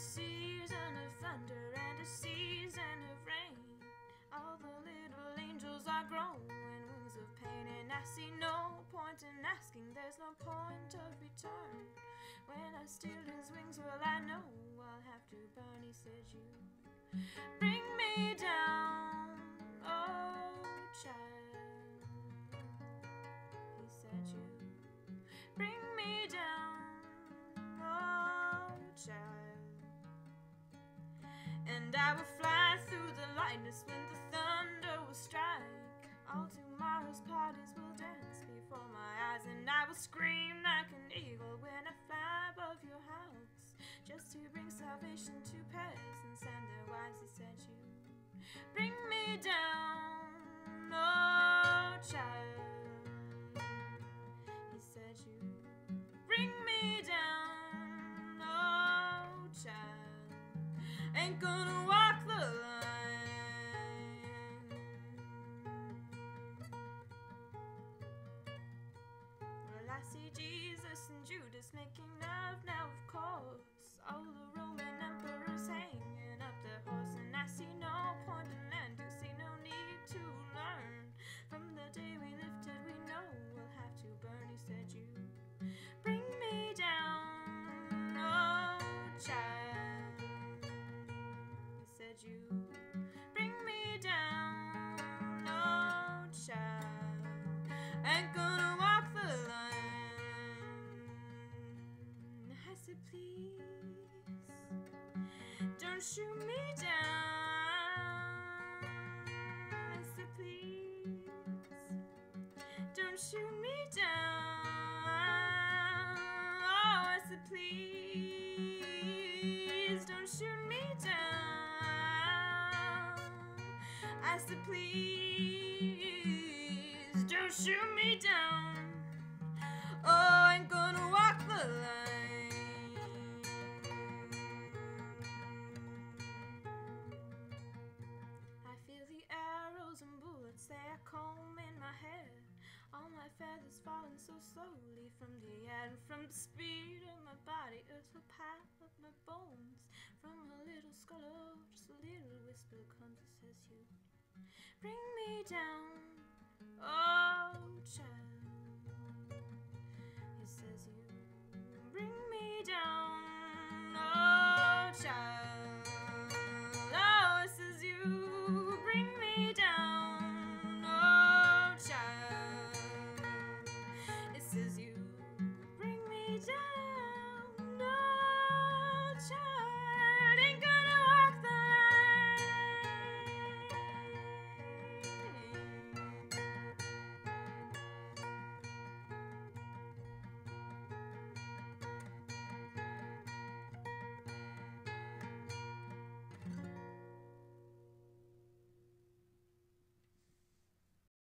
season of thunder and a season of rain. All the little angels are growing wings of pain, and I see no point in asking. There's no point of return. When I steal his wings, well, I know I'll have to burn. He said, You bring me down, And I will fly through the lightness when the thunder will strike. All tomorrow's parties will dance before my eyes, and I will scream like an eagle when I fly above your house, just to bring salvation to peasants and their wives. He said, "You bring me down, oh child." He said, "You bring me down, oh child." Ain't gonna I see Jesus and Judas making love now, of course. All the Oh, please don't shoot me down. I said, Please don't shoot me down. Oh, I said, please don't shoot me down. I said, please don't shoot me down. My feathers falling so slowly from the air and from the speed of my body. Earth will pile up my bones. From a little skull, just a little whisper comes and says, You bring me down, oh child.